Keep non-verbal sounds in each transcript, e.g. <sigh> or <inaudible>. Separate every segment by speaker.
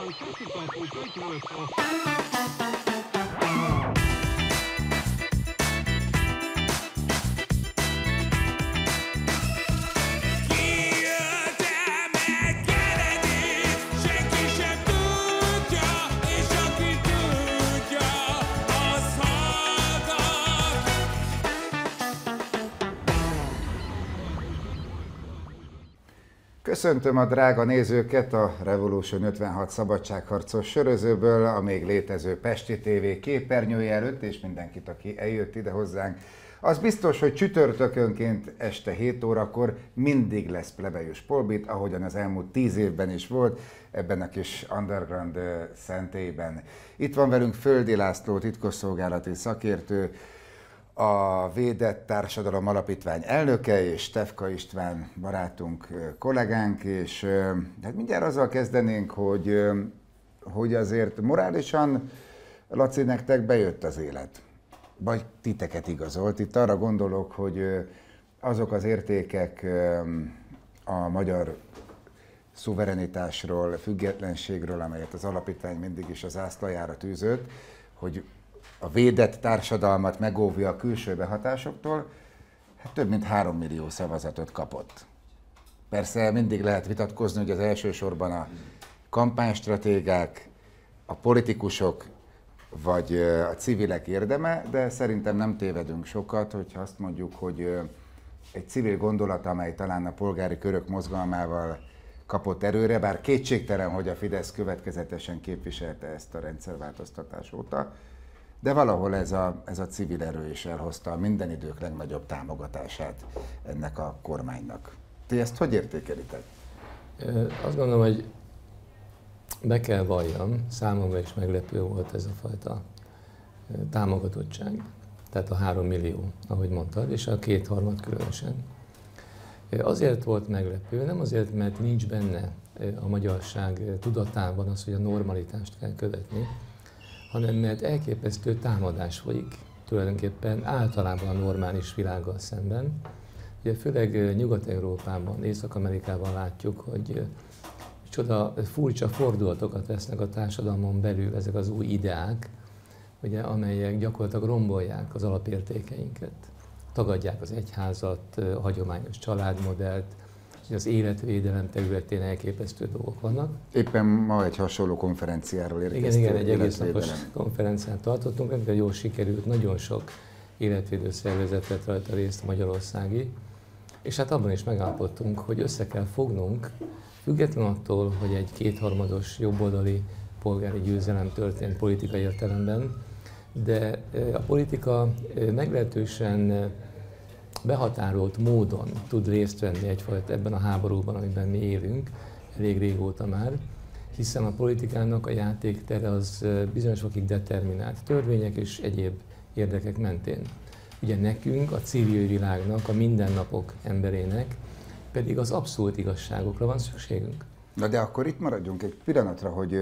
Speaker 1: Untested by volcano Köszöntöm a drága nézőket a Revolution 56 szabadságharcos sörözőből, a még létező Pesti TV képernyője előtt, és mindenkit, aki eljött ide hozzánk. Az biztos, hogy csütörtökönként este 7 órakor mindig lesz plebejus polbit, ahogyan az elmúlt 10 évben is volt, ebben a kis underground szentélyben. Itt van velünk Földi László, titkosszolgálati szakértő, a Védett Társadalom Alapítvány elnöke, és Stefka István barátunk, kollégánk, és hát mindjárt azzal kezdenénk, hogy, hogy azért morálisan, Laci, nektek bejött az élet. Vagy titeket igazolt. Itt arra gondolok, hogy azok az értékek a magyar szuverenitásról, függetlenségről, amelyet az alapítvány mindig is az ászlajára tűzött, hogy a védett társadalmat megóvja a külső behatásoktól, hát több mint három millió szavazatot kapott. Persze mindig lehet vitatkozni, hogy az elsősorban a kampánystratégák, a politikusok vagy a civilek érdeme, de szerintem nem tévedünk sokat, hogyha azt mondjuk, hogy egy civil gondolat, amely talán a polgári körök mozgalmával kapott erőre, bár kétségtelen, hogy a Fidesz következetesen képviselte ezt a rendszerváltoztatás óta, de valahol ez a, ez a civil erő is elhozta a minden idők legnagyobb támogatását ennek a kormánynak. Ti ezt hogy értékelitek?
Speaker 2: Azt gondolom, hogy be kell valljam, számomra is meglepő volt ez a fajta támogatottság. Tehát a három millió, ahogy mondtad, és a kétharmad különösen. Azért volt meglepő, nem azért, mert nincs benne a magyarság tudatában az, hogy a normalitást kell követni, hanem mert elképesztő támadás folyik tulajdonképpen általában a normális világgal szemben. Ugye főleg Nyugat-Európában, Észak-Amerikában látjuk, hogy csoda furcsa fordulatokat vesznek a társadalmon belül ezek az új ideák, ugye, amelyek gyakorlatilag rombolják az alapértékeinket. Tagadják az egyházat, a hagyományos családmodellt, az életvédelem területén elképesztő dolgok vannak.
Speaker 1: Éppen ma egy hasonló konferenciáról érkeztünk.
Speaker 2: Igen, igen, egy egész napos konferenciát tartottunk, amiben jól sikerült, nagyon sok életvédő szervezet vett rajta részt magyarországi, és hát abban is megállapodtunk, hogy össze kell fognunk, független attól, hogy egy kétharmados jobboldali polgári győzelem történt politikai értelemben, de a politika meglehetősen behatárolt módon tud részt venni egyfajta ebben a háborúban, amiben mi élünk, elég régóta már, hiszen a politikának a játéktere az bizonyos fokig determinált törvények és egyéb érdekek mentén. Ugye nekünk, a civil világnak, a mindennapok emberének pedig az abszolút igazságokra van szükségünk.
Speaker 1: Na de akkor itt maradjunk egy pillanatra, hogy,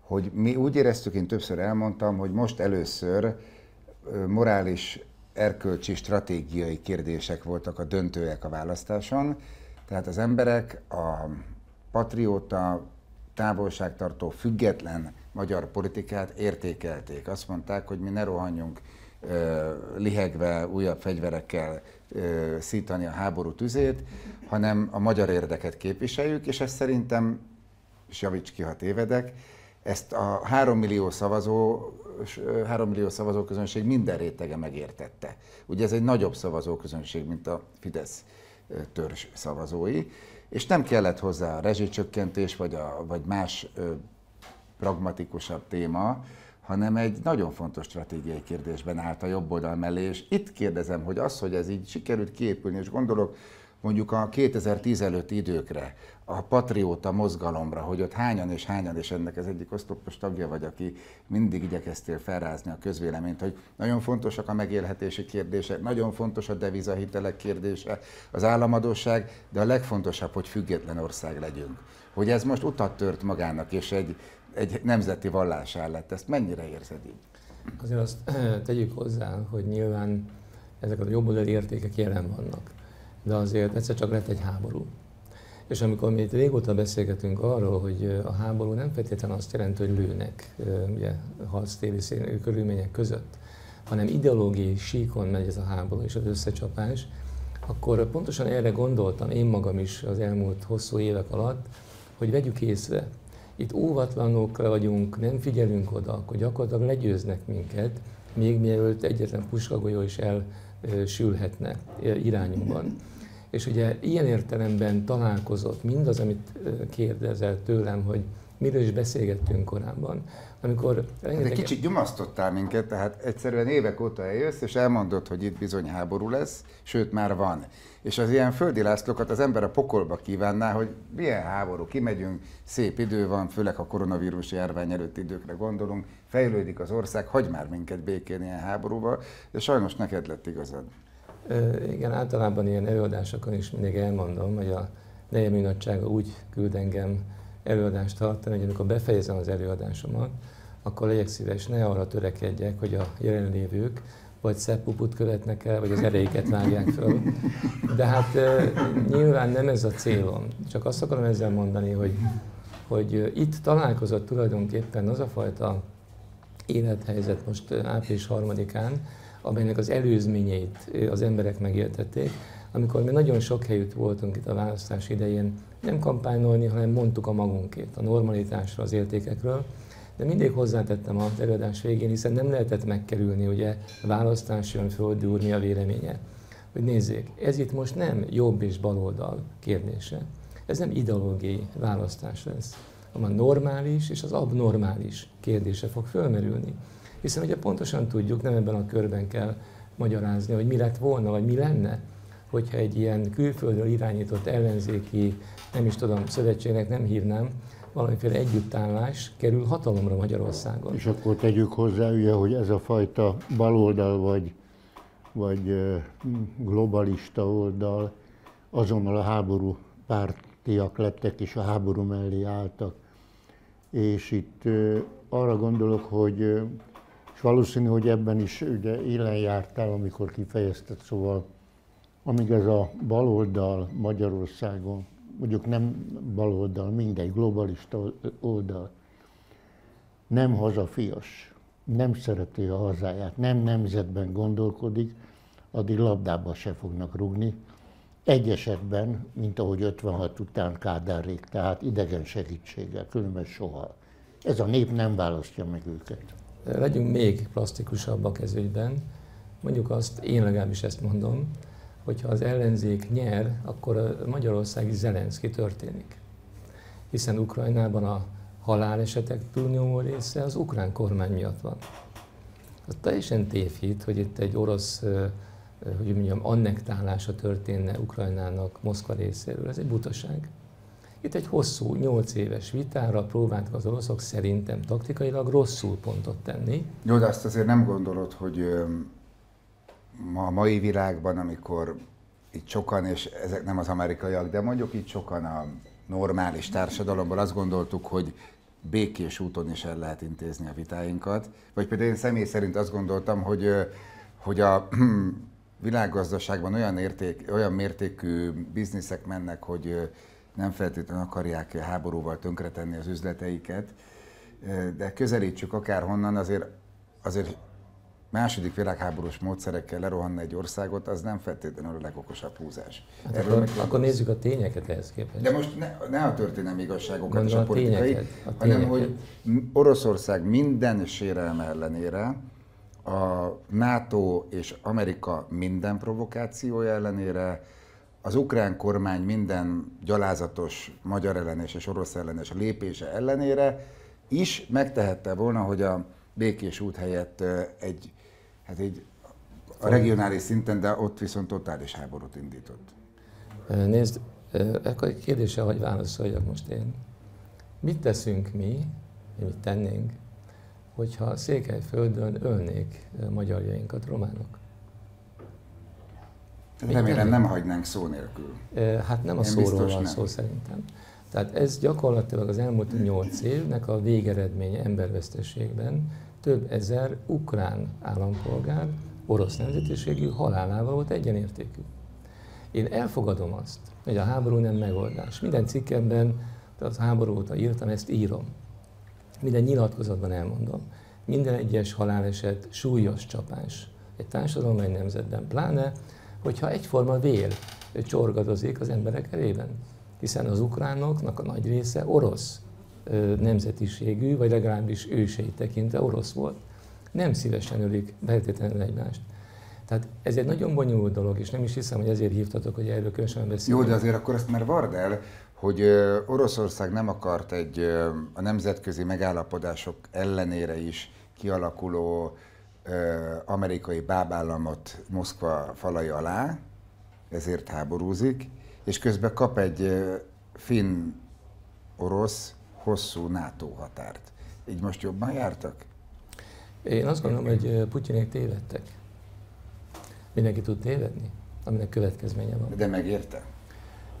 Speaker 1: hogy mi úgy éreztük, én többször elmondtam, hogy most először morális erkölcsi, stratégiai kérdések voltak a döntőek a választáson. Tehát az emberek a patrióta, távolságtartó, független magyar politikát értékelték. Azt mondták, hogy mi ne rohanjunk lihegve újabb fegyverekkel szítani a háború tüzét, hanem a magyar érdeket képviseljük, és ezt szerintem, és javíts ki, ha tévedek, ezt a három millió szavazó 3 millió szavazóközönség minden rétege megértette. Ugye ez egy nagyobb szavazóközönség, mint a Fidesz törzs szavazói, és nem kellett hozzá a rezsicsökkentés, vagy, a, vagy más ö, pragmatikusabb téma, hanem egy nagyon fontos stratégiai kérdésben állt a jobb oldal mellé, és itt kérdezem, hogy az, hogy ez így sikerült kiépülni, és gondolok mondjuk a 2010 előtti időkre, a patrióta mozgalomra, hogy ott hányan és hányan, és ennek az egyik oszlopos tagja vagy, aki mindig igyekeztél felrázni a közvéleményt, hogy nagyon fontosak a megélhetési kérdések, nagyon fontos a devizahitelek kérdése, az államadóság, de a legfontosabb, hogy független ország legyünk. Hogy ez most utat tört magának, és egy, egy nemzeti vallásá lett. Ezt mennyire érzed így?
Speaker 2: Azért azt tegyük hozzá, hogy nyilván ezek a jobboldali értékek jelen vannak. De azért egyszer csak lett egy háború. És amikor mi itt régóta beszélgetünk arról, hogy a háború nem feltétlenül azt jelenti, hogy lőnek ugye, harctéri körülmények között, hanem ideológiai síkon megy ez a háború és az összecsapás, akkor pontosan erre gondoltam én magam is az elmúlt hosszú évek alatt, hogy vegyük észre, itt óvatlanok vagyunk, nem figyelünk oda, akkor gyakorlatilag legyőznek minket, még mielőtt egyetlen puskagolyó is elsülhetne irányunkban. És ugye ilyen értelemben találkozott mindaz, amit kérdezel tőlem, hogy miről is beszélgettünk korábban.
Speaker 1: Amikor rengeteg... De kicsit gyomasztottál minket, tehát egyszerűen évek óta eljössz, és elmondod, hogy itt bizony háború lesz, sőt már van. És az ilyen földi lászlókat az ember a pokolba kívánná, hogy milyen háború, kimegyünk, szép idő van, főleg a koronavírus járvány előtti időkre gondolunk, fejlődik az ország, hagy már minket békén ilyen háborúval, de sajnos neked lett igazad.
Speaker 2: Igen, általában ilyen előadásokon is mindig elmondom, hogy a Nagysága úgy küld engem előadást tartani, hogy amikor befejezem az előadásomat, akkor legyek szíves, ne arra törekedjek, hogy a jelenlévők vagy szeppuput követnek el, vagy az erejéket vágják föl. De hát nyilván nem ez a célom. Csak azt akarom ezzel mondani, hogy, hogy itt találkozott tulajdonképpen az a fajta élethelyzet most április harmadikán, amelynek az előzményeit az emberek megértették, amikor mi nagyon sok helyütt voltunk itt a választás idején, nem kampányolni, hanem mondtuk a magunkét, a normalitásra, az értékekről, de mindig hozzátettem az előadás végén, hiszen nem lehetett megkerülni, ugye választás jön Földi úr, mi a véleménye. Hogy nézzék, ez itt most nem jobb és baloldal kérdése. Ez nem ideológiai választás lesz, hanem a normális és az abnormális kérdése fog fölmerülni. Hiszen ugye pontosan tudjuk, nem ebben a körben kell magyarázni, hogy mi lett volna, vagy mi lenne, hogyha egy ilyen külföldről irányított ellenzéki, nem is tudom, szövetségnek nem hívnám, valamiféle együttállás kerül hatalomra Magyarországon.
Speaker 3: És akkor tegyük hozzá, ugye, hogy ez a fajta baloldal vagy, vagy globalista oldal azonnal a háború pártiak lettek, és a háború mellé álltak. És itt arra gondolok, hogy és valószínű, hogy ebben is ugye élen jártál, amikor kifejezted, szóval amíg ez a baloldal Magyarországon mondjuk nem baloldal, mindegy, globalista oldal, nem hazafias, nem szereti a hazáját, nem nemzetben gondolkodik, addig labdába se fognak rugni. Egy esetben, mint ahogy 56 után Kádárék, tehát idegen segítséggel, különben soha. Ez a nép nem választja meg őket.
Speaker 2: Legyünk még plastikusabbak ez ügyben. Mondjuk azt, én legalábbis ezt mondom, hogyha az ellenzék nyer, akkor a magyarországi Zelenszky történik. Hiszen Ukrajnában a halálesetek túlnyomó része az ukrán kormány miatt van. Az teljesen tévhit, hogy itt egy orosz hogy mondjam, annektálása történne Ukrajnának Moszkva részéről. Ez egy butaság. Itt egy hosszú, nyolc éves vitára próbáltak az oroszok szerintem taktikailag rosszul pontot tenni.
Speaker 1: Jó, de azt azért nem gondolod, hogy a mai világban, amikor itt sokan, és ezek nem az amerikaiak, de mondjuk itt sokan a normális társadalomban azt gondoltuk, hogy békés úton is el lehet intézni a vitáinkat. Vagy például én személy szerint azt gondoltam, hogy, hogy a <clears throat> világgazdaságban olyan, érték, olyan mértékű bizniszek mennek, hogy nem feltétlenül akarják háborúval tönkretenni az üzleteiket, de közelítsük akárhonnan, azért, azért második világháborús módszerekkel lerohanni egy országot, az nem feltétlenül a legokosabb húzás.
Speaker 2: Hát akkor, akkor nézzük a tényeket ehhez képest.
Speaker 1: De most ne, ne a történelmi igazságokat és a, a politikai, tényeket, a hanem hogy Oroszország minden sérelme ellenére, a NATO és Amerika minden provokációja ellenére, az ukrán kormány minden gyalázatos magyar ellenes és orosz ellenes lépése ellenére is megtehette volna, hogy a békés út helyett egy hát egy a regionális szinten, de ott viszont totális háborút indított.
Speaker 2: Nézd, akkor egy kérdése, hogy válaszoljak most én. Mit teszünk mi, mit tennénk, hogyha Székelyföldön ölnék magyarjainkat románok?
Speaker 1: Mit Remélem tennénk? nem hagynánk szó nélkül.
Speaker 2: Hát nem a Én szóról van szó szerintem. Tehát ez gyakorlatilag az elmúlt nyolc évnek a végeredménye embervesztességben, több ezer ukrán állampolgár orosz nemzetiségű halálával volt egyenértékű. Én elfogadom azt, hogy a háború nem megoldás. Minden cikkemben, az háború óta írtam, ezt írom. Minden nyilatkozatban elmondom. Minden egyes haláleset súlyos csapás. Egy társadalomban, egy nemzetben. Pláne, hogyha egyforma vér csorgadozik az emberek elében. Hiszen az ukránoknak a nagy része orosz nemzetiségű, vagy legalábbis őseit tekintve orosz volt. Nem szívesen ölik feltétlenül egymást. Tehát ez egy nagyon bonyolult dolog, és nem is hiszem, hogy ezért hívtatok, hogy erről különösen beszélünk.
Speaker 1: Jó, de azért akkor ezt már vard el, hogy Oroszország nem akart egy a nemzetközi megállapodások ellenére is kialakuló amerikai bábállamot Moszkva falai alá, ezért háborúzik, és közben kap egy finn-orosz hosszú NATO határt. Így most jobban jártak?
Speaker 2: Én azt gondolom, hogy Putyinék tévedtek. Mindenki tud tévedni, aminek következménye van.
Speaker 1: De megérte?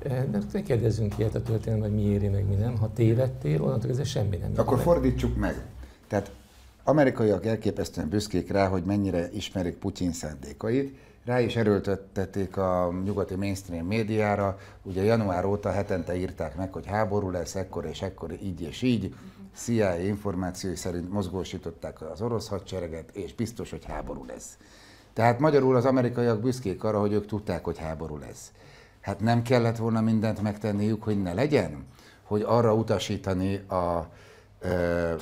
Speaker 2: De ne kérdezzünk ilyet a történelem, hogy mi éri meg, mi nem. Ha tévedtél, onnantól kezdve semmi nem.
Speaker 1: Akkor meg. fordítsuk meg. Tehát amerikaiak elképesztően büszkék rá, hogy mennyire ismerik Putyin szándékait, rá is erőltették a nyugati mainstream médiára, ugye január óta hetente írták meg, hogy háború lesz, ekkor és ekkor, így és így, CIA információi szerint mozgósították az orosz hadsereget, és biztos, hogy háború lesz. Tehát magyarul az amerikaiak büszkék arra, hogy ők tudták, hogy háború lesz. Hát nem kellett volna mindent megtenniük, hogy ne legyen? Hogy arra utasítani a e,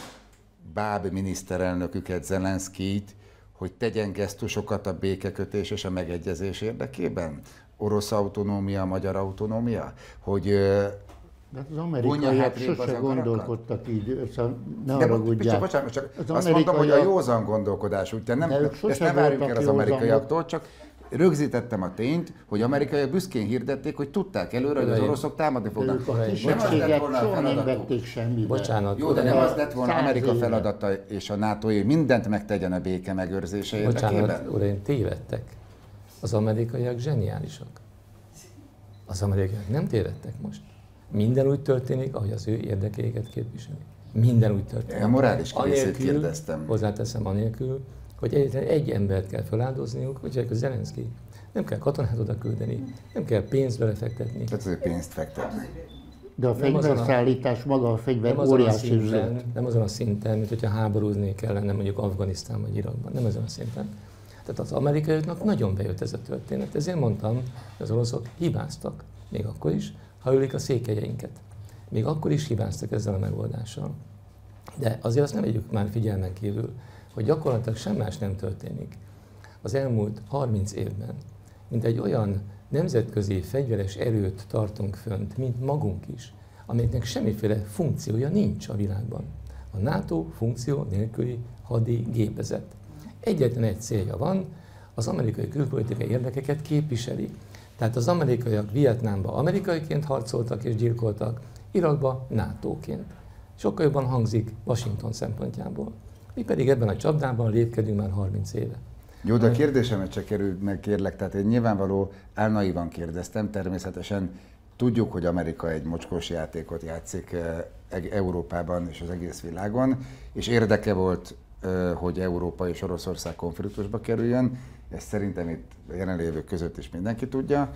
Speaker 1: báb miniszterelnöküket, Zelenszkijt, hogy tegyen gesztusokat a békekötés és a megegyezés érdekében? Orosz autonómia, magyar autonómia? Hogy
Speaker 3: de az amerikaiak sose gondolkodtak így, ne
Speaker 1: de haragudjál. Bocsánat, csak az azt mondom, hogy a józan gondolkodás, úgy, nem, ezt nem várjuk el az amerikaiaktól, csak rögzítettem a tényt, hogy amerikaiak büszkén hirdették, hogy tudták előre, hogy az oroszok támadni fognak.
Speaker 3: Ők a kisebbségek soha nem vették semmibe.
Speaker 2: Bocsánat.
Speaker 1: Jó, de nem az lett volna Amerika feladata és a NATO, hogy mindent megtegyen a béke megőrzése érdekében?
Speaker 2: Bocsánat, uraim, tévedtek. Az amerikaiak zseniálisak. Az amerikaiak nem tévedtek most. Minden úgy történik, ahogy az ő érdekeiket képviseli. Minden úgy történik.
Speaker 1: A morális kérdését kérdeztem.
Speaker 2: Hozzáteszem anélkül, hogy egyetlen egy embert kell feláldozniuk, hogy a Zelenszky. Nem kell katonát oda küldeni, nem kell pénzt belefektetni.
Speaker 1: Tehát azért pénzt fektetni.
Speaker 3: De a fegyverszállítás maga a fegyver nem óriási
Speaker 2: üzlet. Nem azon a szinten, mint hogyha háborúzni kellene mondjuk Afganisztán vagy Irakban. Nem azon a szinten. Tehát az amerikaiaknak nagyon bejött ez a történet. Ezért mondtam, hogy az oroszok hibáztak, még akkor is, ha ülik a székelyeinket. Még akkor is hibáztak ezzel a megoldással. De azért azt nem vegyük már figyelmen kívül, hogy gyakorlatilag sem más nem történik az elmúlt 30 évben, mint egy olyan nemzetközi fegyveres erőt tartunk fönt, mint magunk is, amelynek semmiféle funkciója nincs a világban. A NATO funkció nélküli hadi gépezet. Egyetlen egy célja van, az amerikai külpolitikai érdekeket képviseli. Tehát az amerikaiak Vietnámba amerikaiként harcoltak és gyilkoltak, Irakba NATO-ként. Sokkal jobban hangzik Washington szempontjából. Mi pedig ebben a csapdában lépkedünk már 30 éve.
Speaker 1: Jó, de a kérdésemet csak került meg, kérlek, tehát én nyilvánvaló álnaivan kérdeztem, természetesen tudjuk, hogy Amerika egy mocskos játékot játszik Európában és az egész világon, és érdeke volt, hogy Európa és Oroszország konfliktusba kerüljön, ezt szerintem itt a jelenlévők között is mindenki tudja,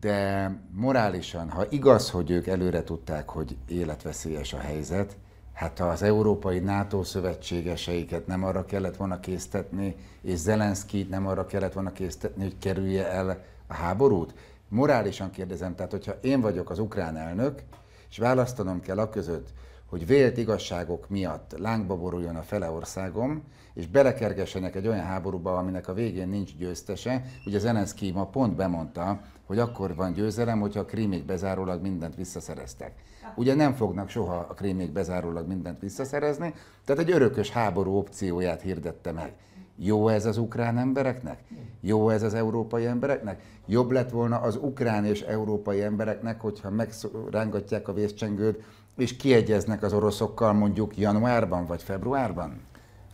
Speaker 1: de morálisan, ha igaz, hogy ők előre tudták, hogy életveszélyes a helyzet, hát ha az európai NATO szövetségeseiket nem arra kellett volna késztetni, és Zelenszkit nem arra kellett volna késztetni, hogy kerülje el a háborút? Morálisan kérdezem, tehát hogyha én vagyok az ukrán elnök, és választanom kell a között, hogy vélt igazságok miatt lángba boruljon a fele országom, és belekergessenek egy olyan háborúba, aminek a végén nincs győztese. Ugye Zelenszky ma pont bemondta, hogy akkor van győzelem, hogyha a krímig bezárólag mindent visszaszereztek. Ugye nem fognak soha a krímig bezárólag mindent visszaszerezni, tehát egy örökös háború opcióját hirdette meg. Jó ez az ukrán embereknek? Jó ez az európai embereknek? Jobb lett volna az ukrán és európai embereknek, hogyha megrángatják a vészcsengőt, és kiegyeznek az oroszokkal mondjuk januárban vagy februárban?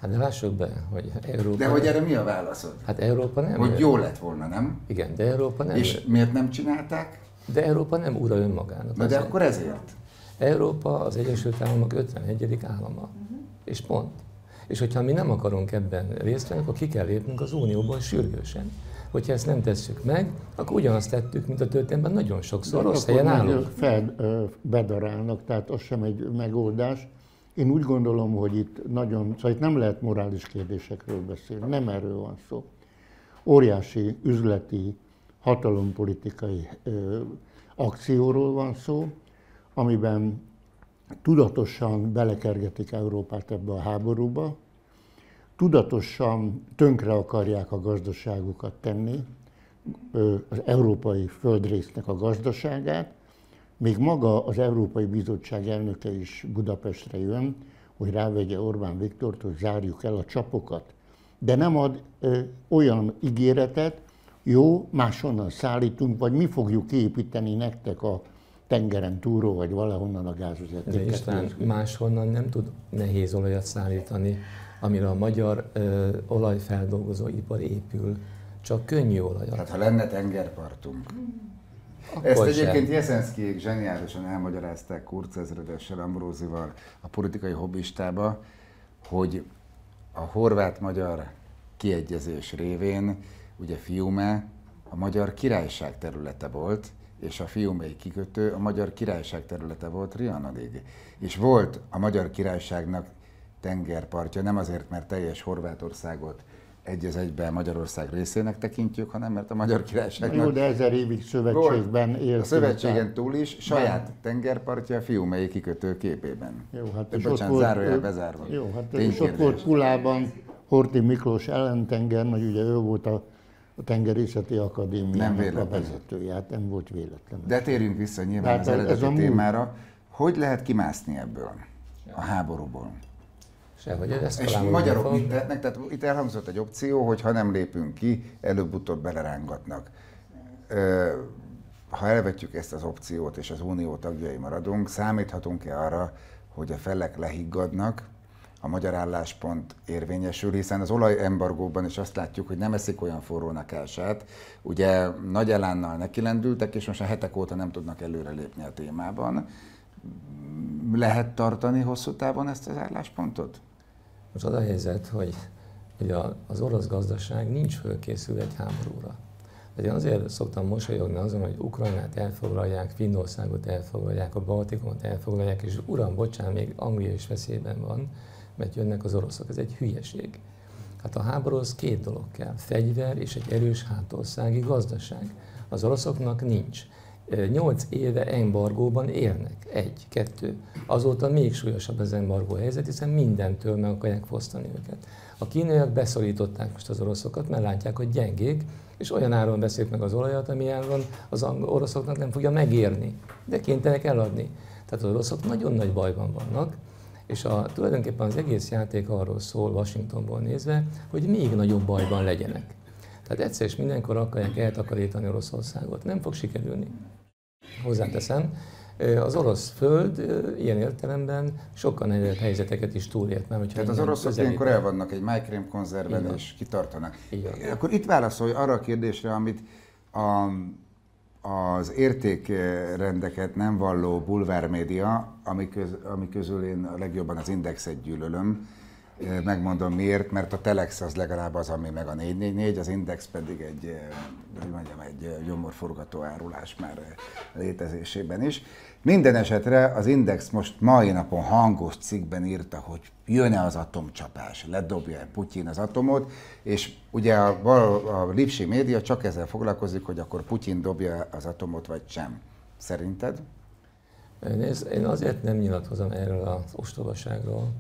Speaker 2: Hát de lássuk be, hogy Európa...
Speaker 1: De hogy erre mi a válaszod?
Speaker 2: Hát Európa nem...
Speaker 1: Hogy jó lett volna, nem?
Speaker 2: Igen, de Európa nem...
Speaker 1: És miért nem csinálták?
Speaker 2: De Európa nem ura önmagának.
Speaker 1: Na de akkor ezért?
Speaker 2: Európa az Egyesült Államok 51. állama. És pont. És hogyha mi nem akarunk ebben részt venni, akkor ki kell lépnünk az Unióból sürgősen. Hogyha ezt nem tesszük meg, akkor ugyanazt tettük, mint a történetben nagyon sokszor, rossz helyen állunk.
Speaker 3: Fel, bedarálnak, tehát az sem egy megoldás. Én úgy gondolom, hogy itt nagyon, szóval itt nem lehet morális kérdésekről beszélni, nem erről van szó. Óriási üzleti, hatalompolitikai ö, akcióról van szó, amiben tudatosan belekergetik Európát ebbe a háborúba, tudatosan tönkre akarják a gazdaságukat tenni, az európai földrésznek a gazdaságát, még maga az Európai Bizottság elnöke is Budapestre jön, hogy rávegye Orbán Viktort, hogy zárjuk el a csapokat. De nem ad ö, olyan ígéretet, jó, máshonnan szállítunk, vagy mi fogjuk kiépíteni nektek a tengeren túlról, vagy valahonnan a gázvezetéket.
Speaker 2: De István, máshonnan nem tud nehéz olajat szállítani, amire a magyar ö, olajfeldolgozó ipar épül, csak könnyű olajat.
Speaker 1: Tehát ha lenne tengerpartunk. Akkor Ezt egyébként Jeszenszkijék zseniálisan elmagyarázták Kurz ezredessel, Ambrózival a politikai hobbistába, hogy a horvát-magyar kiegyezés révén ugye Fiume a magyar királyság területe volt, és a Fiumei kikötő a magyar királyság területe volt Rianalig. És volt a magyar királyságnak tengerpartja, nem azért, mert teljes Horvátországot egy az egyben Magyarország részének tekintjük, hanem mert a Magyar Királyságnak...
Speaker 3: Jó, de ezer évig szövetségben élt.
Speaker 1: A szövetségen túl is saját ben. tengerpartja Fiumei kikötő képében.
Speaker 3: Jó, hát
Speaker 1: és Bocsánat, ott volt, bezárva.
Speaker 3: Jó, hát és ott volt Pulában Horti Miklós ellentenger, mert ugye ő volt a a tengerészeti akadémiának a vezetője, hát nem volt véletlen.
Speaker 1: De térjünk vissza nyilván hát az eredeti ez a témára. Hogy lehet kimászni ebből a háborúból?
Speaker 2: Sehogy ezt
Speaker 1: És magyarok mit tehetnek? Tehát itt elhangzott egy opció, hogy ha nem lépünk ki, előbb-utóbb belerángatnak. Ha elvetjük ezt az opciót és az unió tagjai maradunk, számíthatunk-e arra, hogy a felek lehiggadnak, a magyar álláspont érvényesül, hiszen az olajembargóban is azt látjuk, hogy nem eszik olyan forrónak elsát. Ugye nagy elánnal nekilendültek, és most a hetek óta nem tudnak előrelépni a témában. Lehet tartani hosszú távon ezt az álláspontot?
Speaker 2: Most az a helyzet, hogy, hogy a, az orosz gazdaság nincs fölkészül egy háborúra. De én azért szoktam mosolyogni azon, hogy Ukrajnát elfoglalják, Finnországot elfoglalják, a Baltikumot elfoglalják, és uram, bocsánat, még Anglia is veszélyben van, mert jönnek az oroszok. Ez egy hülyeség. Hát a háborúhoz két dolog kell, fegyver és egy erős hátországi gazdaság. Az oroszoknak nincs. Nyolc éve embargóban élnek. Egy, kettő. Azóta még súlyosabb az embargó helyzet, hiszen mindentől meg akarják fosztani őket. A kínaiak beszorították most az oroszokat, mert látják, hogy gyengék, és olyan áron beszélt meg az olajat, ami áron az oroszoknak nem fogja megérni, de kénytelenek eladni. Tehát az oroszok nagyon nagy bajban vannak, és a, tulajdonképpen az egész játék arról szól Washingtonból nézve, hogy még nagyobb bajban legyenek. Tehát egyszer és mindenkor akarják eltakarítani Oroszországot. Nem fog sikerülni. Hozzáteszem, az orosz föld ilyen értelemben sokkal nehezebb helyzeteket is túlélt már.
Speaker 1: Tehát az oroszok ilyenkor el vannak egy májkrém konzerven és kitartanak. Igen. Akkor itt válaszolj arra a kérdésre, amit a az értékrendeket nem valló bulvármédia, ami, köz, ami közül én a legjobban az Indexet gyűlölöm, megmondom miért, mert a Telex az legalább az, ami meg a 444, az Index pedig egy, hogy mondjam, egy gyomorforgató árulás már létezésében is. Minden esetre az Index most mai napon hangos cikkben írta, hogy jön-e az atomcsapás, ledobja-e Putyin az atomot, és ugye a, a Lipsi média csak ezzel foglalkozik, hogy akkor Putyin dobja az atomot, vagy sem. Szerinted?
Speaker 2: Nézd, én azért nem nyilatkozom erről az ostobaságról,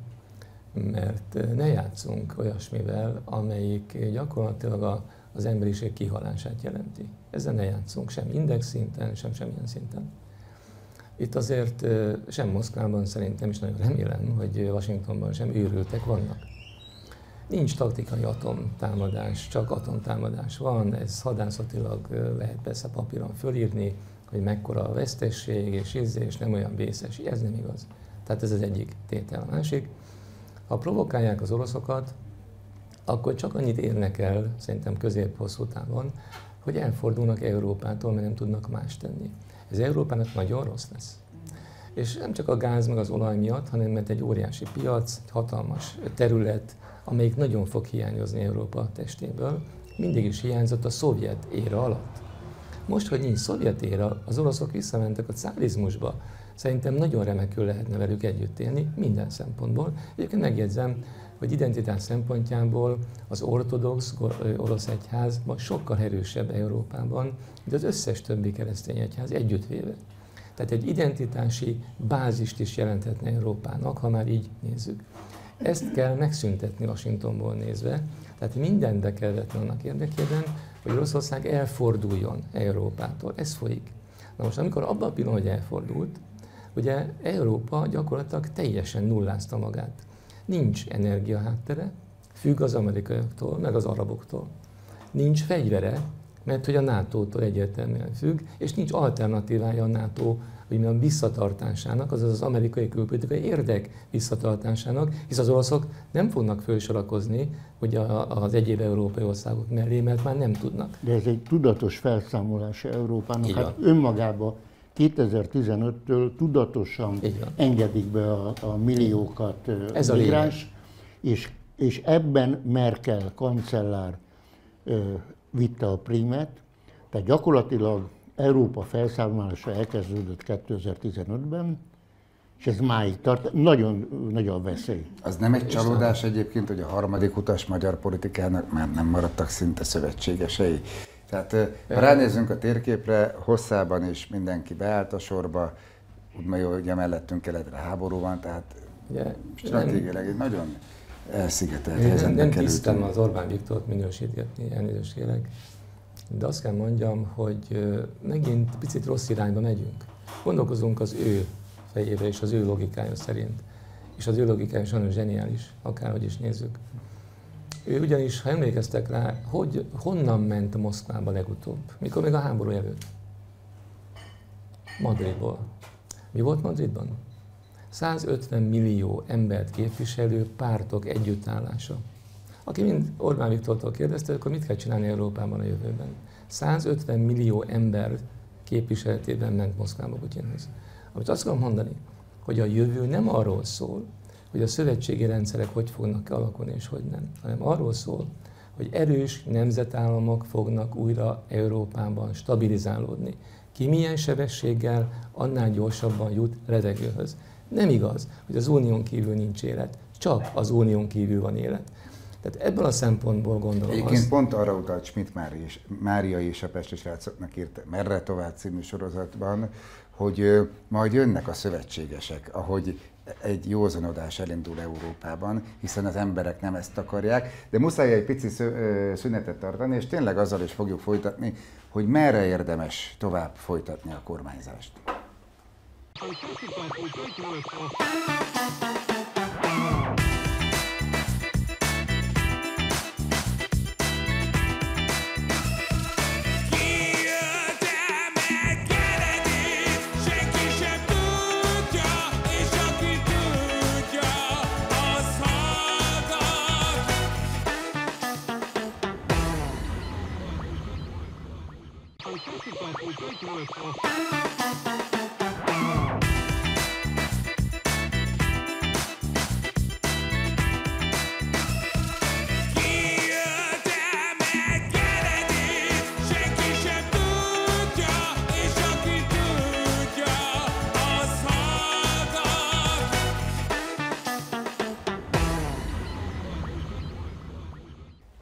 Speaker 2: mert ne játszunk olyasmivel, amelyik gyakorlatilag a, az emberiség kihalását jelenti. Ezzel ne játszunk sem index szinten, sem semmilyen szinten. Itt azért sem Moszkvában szerintem is nagyon remélem, hogy Washingtonban sem őrültek vannak. Nincs taktikai atomtámadás, csak atomtámadás van, ez hadászatilag lehet persze papíron fölírni, hogy mekkora a vesztesség és ízé, és nem olyan vészes. Ez nem igaz. Tehát ez az egyik tétel. A másik, ha provokálják az oroszokat, akkor csak annyit érnek el, szerintem közép-hosszú távon, hogy elfordulnak Európától, mert nem tudnak más tenni. Ez Európának nagyon rossz lesz. És nem csak a gáz meg az olaj miatt, hanem mert egy óriási piac, egy hatalmas terület, amelyik nagyon fog hiányozni Európa testéből, mindig is hiányzott a szovjet éra alatt. Most, hogy nincs szovjet éra, az oroszok visszamentek a cárizmusba. Szerintem nagyon remekül lehetne velük együtt élni, minden szempontból. Egyébként megjegyzem, hogy identitás szempontjából az ortodox orosz egyház ma sokkal erősebb Európában, mint az összes többi keresztény egyház együttvéve. Tehát egy identitási bázist is jelenthetne Európának, ha már így nézzük. Ezt kell megszüntetni Washingtonból nézve, tehát mindent kell vetni annak érdekében, hogy Oroszország elforduljon Európától. Ez folyik. Na most, amikor abban a pillanatban, hogy elfordult, ugye Európa gyakorlatilag teljesen nullázta magát. Nincs energia háttere, függ az amerikaiaktól, meg az araboktól. Nincs fegyvere, mert hogy a NATO-tól egyértelműen függ, és nincs alternatívája a NATO úgymond visszatartásának, azaz az amerikai külpolitikai érdek visszatartásának, hisz az oroszok nem fognak fölsorakozni hogy az egyéb európai országok mellé, mert már nem tudnak.
Speaker 3: De ez egy tudatos felszámolása Európának. Hát önmagában 2015-től tudatosan engedik be a, a milliókat Ez a migráns, és, és ebben Merkel kancellár ö, vitte a primet, tehát gyakorlatilag Európa felszámolása elkezdődött 2015-ben, és ez máig tart. Nagyon nagy a veszély.
Speaker 1: Az nem egy csalódás egyébként, hogy a harmadik utas magyar politikának már nem maradtak szinte szövetségesei. Tehát ha ránézünk a térképre, hosszában is mindenki beállt a sorba, ugye mellettünk keletre háború van, tehát ugye, stratégiailag egy nagyon elszigetelt helyzetbe
Speaker 2: Nem, nem tisztem az Orbán Viktort minősítgetni, elnézést kérek, de azt kell mondjam, hogy megint picit rossz irányba megyünk. Gondolkozunk az ő fejébe és az ő logikája szerint. És az ő logikája sajnos zseniális, akárhogy is nézzük. Ő ugyanis, ha emlékeztek rá, hogy honnan ment Moszkvába legutóbb, mikor még a háború előtt? Madridból. Mi volt Madridban? 150 millió embert képviselő pártok együttállása. Aki mind Orbán Viktortól kérdezte, akkor mit kell csinálni Európában a jövőben? 150 millió ember képviseletében ment Moszkvába Putyinhoz. Amit azt akarom mondani, hogy a jövő nem arról szól, hogy a szövetségi rendszerek hogy fognak alakulni és hogy nem, hanem arról szól, hogy erős nemzetállamok fognak újra Európában stabilizálódni. Ki milyen sebességgel, annál gyorsabban jut levegőhöz. Nem igaz, hogy az unión kívül nincs élet, csak az unión kívül van élet. Tehát ebből a szempontból gondolom
Speaker 1: Egyébként azt... pont arra utalt Schmidt Mária és, Mária és a Pesti srácoknak írt Merre tovább című sorozatban, hogy majd jönnek a szövetségesek, ahogy egy józanodás elindul Európában, hiszen az emberek nem ezt akarják, de muszáj egy pici szünetet tartani, és tényleg azzal is fogjuk folytatni, hogy merre érdemes tovább folytatni a kormányzást.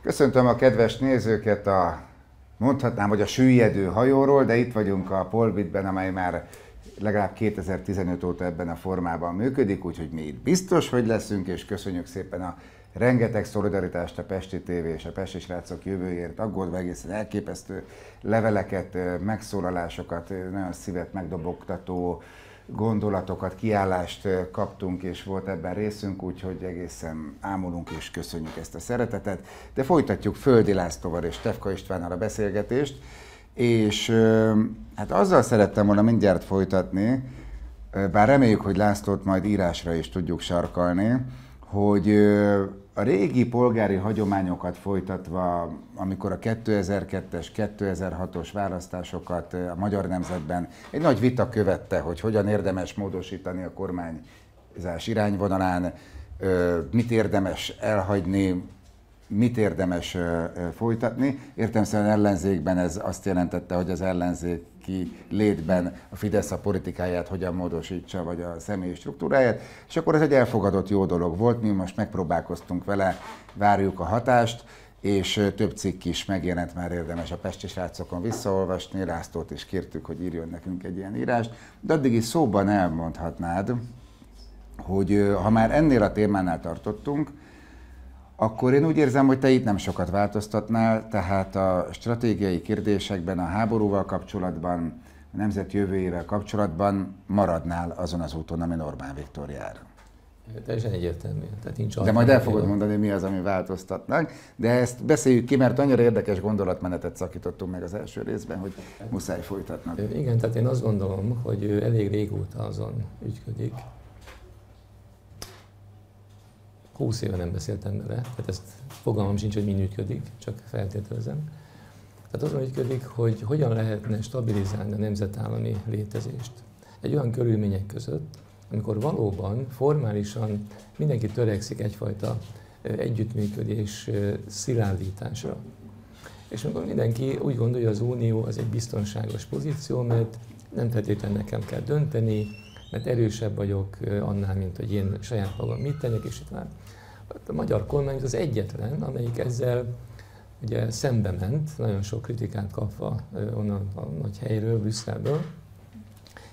Speaker 1: Köszöntöm a kedves nézőket a mondhatnám, hogy a süllyedő hajóról, de itt vagyunk a Polbitben, amely már legalább 2015 óta ebben a formában működik, úgyhogy mi itt biztos, hogy leszünk, és köszönjük szépen a rengeteg szolidaritást a Pesti TV és a Pesti srácok jövőjért, aggódva egészen elképesztő leveleket, megszólalásokat, nagyon szívet megdobogtató gondolatokat, kiállást kaptunk, és volt ebben részünk, úgyhogy egészen ámulunk és köszönjük ezt a szeretetet. De folytatjuk Földi Lászlóval és Tefka Istvánnal a beszélgetést, és hát azzal szerettem volna mindjárt folytatni, bár reméljük, hogy Lászlót majd írásra is tudjuk sarkalni, hogy a régi polgári hagyományokat folytatva, amikor a 2002-es, 2006-os választásokat a magyar nemzetben egy nagy vita követte, hogy hogyan érdemes módosítani a kormányzás irányvonalán, mit érdemes elhagyni, mit érdemes folytatni. Értelmszerűen ellenzékben ez azt jelentette, hogy az ellenzéki létben a Fidesz a politikáját hogyan módosítsa, vagy a személyi struktúráját, és akkor ez egy elfogadott jó dolog volt, mi most megpróbálkoztunk vele, várjuk a hatást, és több cikk is megjelent már érdemes a Pesti srácokon visszaolvasni, Rásztót is kértük, hogy írjon nekünk egy ilyen írást, de addig is szóban elmondhatnád, hogy ha már ennél a témánál tartottunk, akkor én úgy érzem, hogy te itt nem sokat változtatnál, tehát a stratégiai kérdésekben, a háborúval kapcsolatban, a nemzet jövőjével kapcsolatban maradnál azon az úton, ami Orbán Viktor jár.
Speaker 2: Teljesen egyértelmű. Tehát nincs
Speaker 1: de majd el fogod mondani, mi az, ami változtatnánk. De ezt beszéljük ki, mert annyira érdekes gondolatmenetet szakítottunk meg az első részben, hogy muszáj folytatnak.
Speaker 2: Igen, tehát én azt gondolom, hogy ő elég régóta azon ügyködik, 20 éve nem beszéltem vele, tehát ezt fogalmam sincs, hogy mi működik, csak feltételezem. Tehát azon működik, hogy hogyan lehetne stabilizálni a nemzetállami létezést. Egy olyan körülmények között, amikor valóban formálisan mindenki törekszik egyfajta együttműködés szilárdításra. És amikor mindenki úgy gondolja, az Unió az egy biztonságos pozíció, mert nem feltétlenül nekem kell dönteni, mert erősebb vagyok annál, mint hogy én saját magam mit tennék, és itt már a magyar kormány az egyetlen, amelyik ezzel ugye szembe ment, nagyon sok kritikát kapva onnan a nagy helyről, Brüsszelből,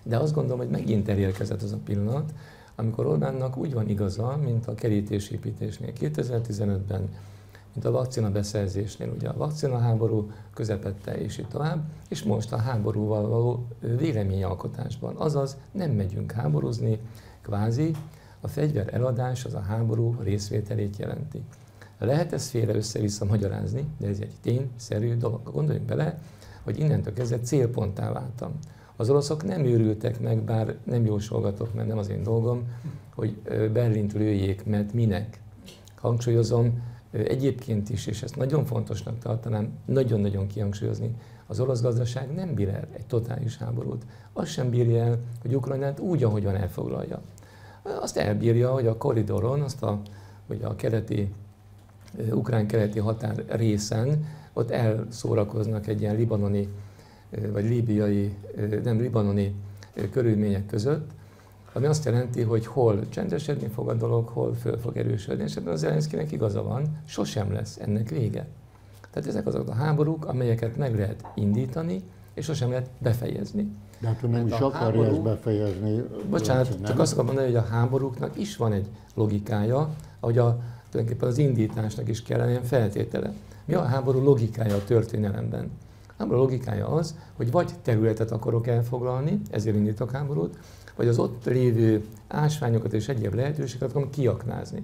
Speaker 2: de azt gondolom, hogy megint elérkezett az a pillanat, amikor Orbánnak úgy van igaza, mint a kerítésépítésnél 2015-ben, mint a vakcina beszerzésnél, ugye a vakcina háború közepette és itt tovább, és most a háborúval való véleményalkotásban. Azaz nem megyünk háborúzni, kvázi, a fegyver eladás az a háború részvételét jelenti. Lehet ezt félre össze-vissza magyarázni, de ez egy tényszerű dolog. Gondoljunk bele, hogy innentől kezdve célponttá váltam. Az oroszok nem őrültek meg, bár nem jósolgatok, mert nem az én dolgom, hogy Berlint lőjék, mert minek. Hangsúlyozom, egyébként is, és ezt nagyon fontosnak tartanám, nagyon-nagyon kihangsúlyozni, az orosz gazdaság nem bír el egy totális háborút. Azt sem bírja el, hogy Ukrajnát úgy, ahogyan elfoglalja azt elbírja, hogy a koridoron, azt a, hogy a keleti, ukrán-keleti határ részen, ott elszórakoznak egy ilyen libanoni, vagy líbiai, nem libanoni körülmények között, ami azt jelenti, hogy hol csendesedni fog a dolog, hol föl fog erősödni, és ebben az Zelenszkinek igaza van, sosem lesz ennek vége. Tehát ezek azok a háborúk, amelyeket meg lehet indítani, és sosem lehet befejezni.
Speaker 3: De hát nem is akarja háború... ezt befejezni.
Speaker 2: Bocsánat, nem? csak azt akarom mondani, hogy a háborúknak is van egy logikája, ahogy a, tulajdonképpen az indításnak is kellene ilyen feltétele. Mi a háború logikája a történelemben? A háború logikája az, hogy vagy területet akarok elfoglalni, ezért indítok háborút, vagy az ott lévő ásványokat és egyéb lehetőségeket akarom kiaknázni.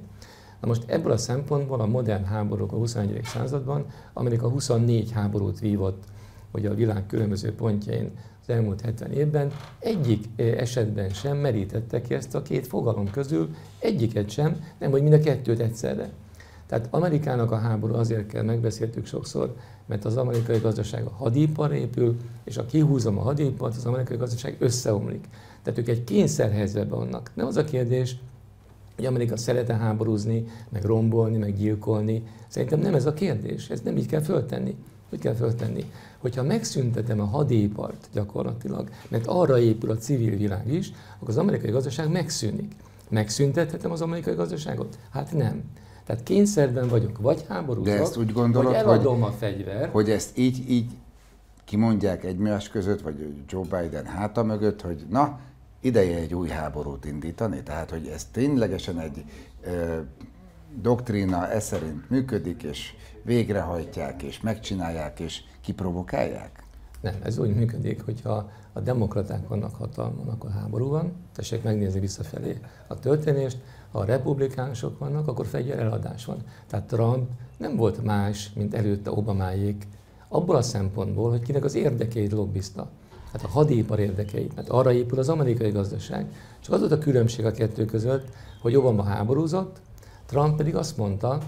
Speaker 2: Na most ebből a szempontból a modern háborúk a 21. században, Amerika 24 háborút vívott, hogy a világ különböző pontjain elmúlt 70 évben egyik esetben sem merítette ki ezt a két fogalom közül, egyiket sem, nem hogy mind a kettőt egyszerre. Tehát Amerikának a háború azért kell, megbeszéltük sokszor, mert az amerikai gazdaság a hadipar épül, és ha kihúzom a hadipart, az amerikai gazdaság összeomlik. Tehát ők egy kényszerhelyzetben vannak. Nem az a kérdés, hogy Amerika szeret háborúzni, meg rombolni, meg gyilkolni. Szerintem nem ez a kérdés, ez nem így kell föltenni. Hogy kell föltenni? Hogyha megszüntetem a hadipart gyakorlatilag, mert arra épül a civil világ is, akkor az amerikai gazdaság megszűnik. Megszüntethetem az amerikai gazdaságot? Hát nem. Tehát kényszerben vagyok, vagy háborúzok,
Speaker 1: De ezt úgy gondolod, vagy
Speaker 2: eladom
Speaker 1: hogy,
Speaker 2: a fegyver.
Speaker 1: Hogy ezt így, így kimondják egymás között, vagy Joe Biden háta mögött, hogy na, ideje egy új háborút indítani? Tehát, hogy ez ténylegesen egy ö, doktrína e szerint működik, és végrehajtják, és megcsinálják, és kiprovokálják?
Speaker 2: Nem, ez úgy működik, hogyha a demokraták vannak hatalmon, akkor háború van, tessék megnézni visszafelé a történést, ha a republikánusok vannak, akkor eladás van. Tehát Trump nem volt más, mint előtte Obamáék, abból a szempontból, hogy kinek az érdekeit lobbizta. Hát a hadipar érdekeit, mert arra épül az amerikai gazdaság. Csak az volt a különbség a kettő között, hogy Obama háborúzott, Trump pedig azt mondta,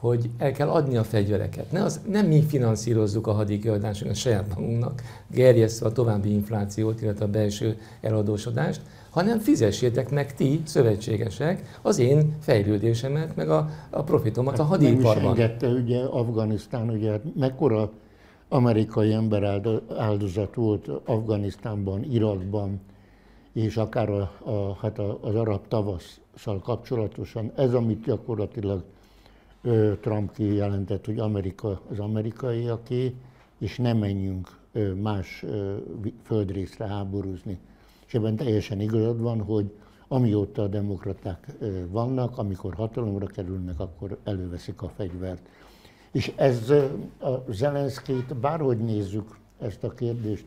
Speaker 2: hogy el kell adni a fegyvereket. Ne az, nem mi finanszírozzuk a hadikiadásokat saját magunknak, gerjesztve a további inflációt, illetve a belső eladósodást, hanem fizessétek meg ti, szövetségesek, az én fejlődésemet, meg a, a profitomat hát a hadiparban. Nem
Speaker 3: is engedte, ugye Afganisztán, ugye hát mekkora amerikai ember áldozat volt Afganisztánban, Irakban, és akár a, a, hát az arab tavasszal kapcsolatosan. Ez, amit gyakorlatilag Trump kijelentett, hogy Amerika az amerikaiaké, és nem menjünk más földrészre háborúzni. És ebben teljesen igazad van, hogy amióta a demokraták vannak, amikor hatalomra kerülnek, akkor előveszik a fegyvert. És ez a Zelenszkét, bárhogy nézzük ezt a kérdést,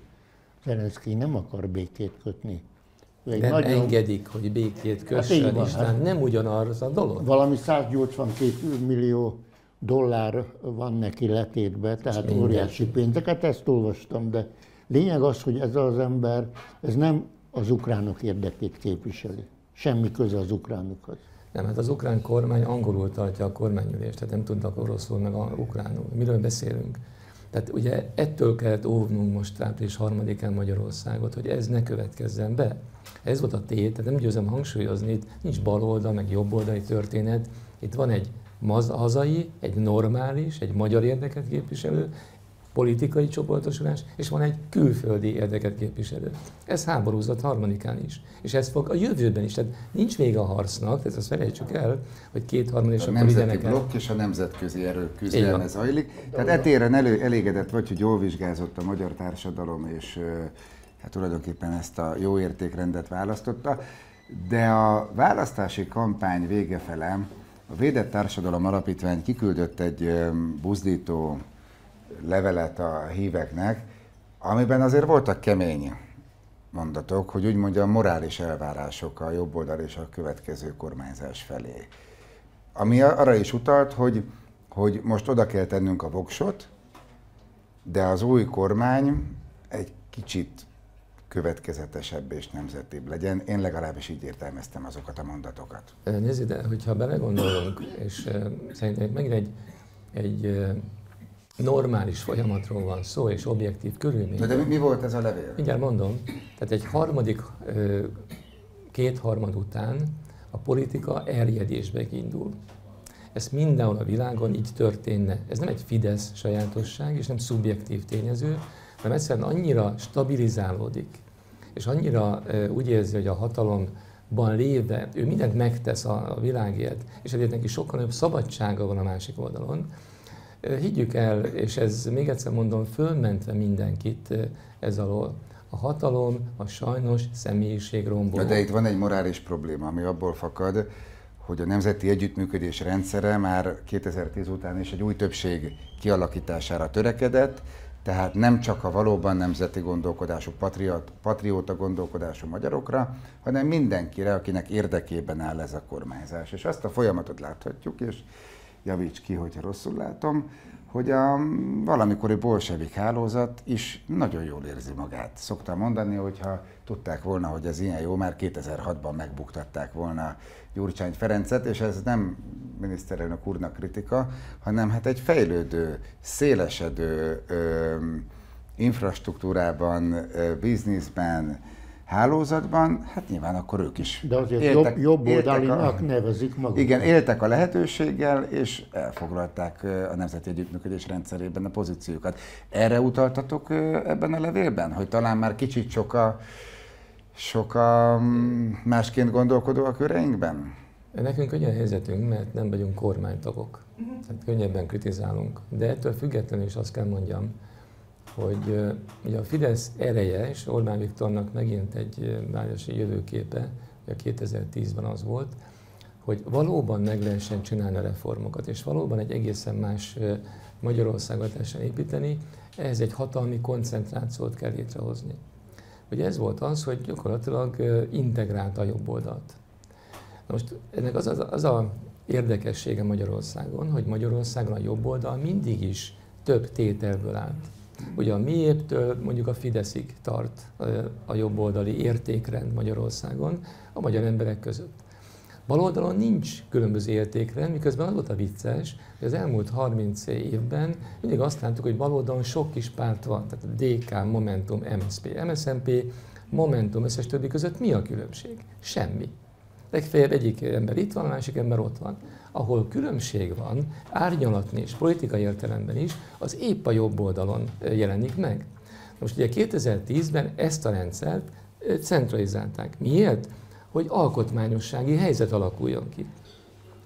Speaker 3: Zelenszky nem akar békét kötni.
Speaker 2: Egy nem nagyon... engedik, hogy békét kössön, hát István, hát nem ugyanaz a dolog.
Speaker 3: Valami 182 millió dollár van neki letétbe, tehát Minden. óriási pénteket, ezt olvastam, de lényeg az, hogy ez az ember, ez nem az ukránok érdekét képviseli. Semmi köze az ukránokhoz.
Speaker 2: Nem, hát az ukrán kormány angolul tartja a kormányülést, tehát nem tudnak oroszul meg a ukránul. Miről beszélünk? Tehát ugye ettől kellett óvnunk most április harmadikán Magyarországot, hogy ez ne következzen be. Ez volt a tét, tehát nem győzem hangsúlyozni, itt nincs baloldal, meg jobboldali történet. Itt van egy hazai, egy normális, egy magyar érdeket képviselő, politikai csoportosulás, és van egy külföldi érdeket képviselő. Ez háborúzat harmadikán is. És ez fog a jövőben is. Tehát nincs vége a harcnak, tehát ezt felejtsük el, hogy két harmad és
Speaker 1: a akkor nemzeti blokk és a nemzetközi erők küzdelme zajlik. Tehát etéren elő, elégedett vagy, hogy jól vizsgázott a magyar társadalom, és hát tulajdonképpen ezt a jó értékrendet választotta. De a választási kampány vége fele a Védett Társadalom Alapítvány kiküldött egy buzdító levelet a híveknek, amiben azért voltak kemény mondatok, hogy úgy mondjam, morális elvárások a jobb oldal és a következő kormányzás felé. Ami arra is utalt, hogy, hogy most oda kell tennünk a voksot, de az új kormány egy kicsit következetesebb és nemzetibb legyen. Én legalábbis így értelmeztem azokat a mondatokat.
Speaker 2: Nézd, de hogyha belegondolunk, és szerintem megint egy, egy normális folyamatról van szó, és objektív körülmény.
Speaker 1: De, de mi, mi volt ez a levél?
Speaker 2: Mindjárt mondom. Tehát egy harmadik, kétharmad után a politika erjedésbe indul. Ez mindenhol a világon így történne. Ez nem egy Fidesz sajátosság, és nem szubjektív tényező, hanem egyszerűen annyira stabilizálódik, és annyira úgy érzi, hogy a hatalomban léve ő mindent megtesz a világért, és ezért neki sokkal nagyobb szabadsága van a másik oldalon, Higgyük el, és ez még egyszer mondom, fölmentve mindenkit ez alól. A hatalom a sajnos személyiség romboló.
Speaker 1: De itt van egy morális probléma, ami abból fakad, hogy a nemzeti együttműködés rendszere már 2010 után is egy új többség kialakítására törekedett, tehát nem csak a valóban nemzeti gondolkodású, patriot, patrióta gondolkodású magyarokra, hanem mindenkire, akinek érdekében áll ez a kormányzás. És azt a folyamatot láthatjuk, és javíts ki, hogyha rosszul látom, hogy a valamikori bolsevik hálózat is nagyon jól érzi magát. Szoktam mondani, hogyha tudták volna, hogy ez ilyen jó, már 2006-ban megbuktatták volna Gyurcsány Ferencet, és ez nem miniszterelnök úrnak kritika, hanem hát egy fejlődő, szélesedő ö, infrastruktúrában, ö, bizniszben, hálózatban, hát nyilván akkor ők is
Speaker 3: De azért éltek, jobb, jobb oldalinak a, nevezik magukat.
Speaker 1: Igen, éltek a lehetőséggel, és elfoglalták a Nemzeti Együttműködés rendszerében a pozíciókat. Erre utaltatok ebben a levélben, hogy talán már kicsit sok a, sok a mm, másként gondolkodó a köreinkben?
Speaker 2: Nekünk olyan helyzetünk, mert nem vagyunk kormánytagok. Tehát könnyebben kritizálunk. De ettől függetlenül is azt kell mondjam, hogy ugye a Fidesz ereje, és Orbán Viktornak megint egy városi jövőképe, a 2010-ben az volt, hogy valóban meg lehessen csinálni a reformokat, és valóban egy egészen más Magyarországot lehessen építeni, ehhez egy hatalmi koncentrációt kell létrehozni. Ugye ez volt az, hogy gyakorlatilag integrálta a jobb oldalt. Na most ennek az, az, az a érdekessége Magyarországon, hogy Magyarországon a jobb oldal mindig is több tételből állt. Ugye a miéptől mondjuk a Fideszig tart a jobboldali értékrend Magyarországon a magyar emberek között. Baloldalon nincs különböző értékrend, miközben az volt a vicces, hogy az elmúlt 30 évben mindig azt láttuk, hogy baloldalon sok kis párt van, tehát a DK, Momentum, MSZP, MSZNP, Momentum, összes többi között mi a különbség? Semmi. Legfeljebb egyik ember itt van, a másik ember ott van. Ahol különbség van, árnyalatni és politikai értelemben is, az épp a jobb oldalon jelenik meg. Most ugye 2010-ben ezt a rendszert centralizálták. Miért? Hogy alkotmányossági helyzet alakuljon ki.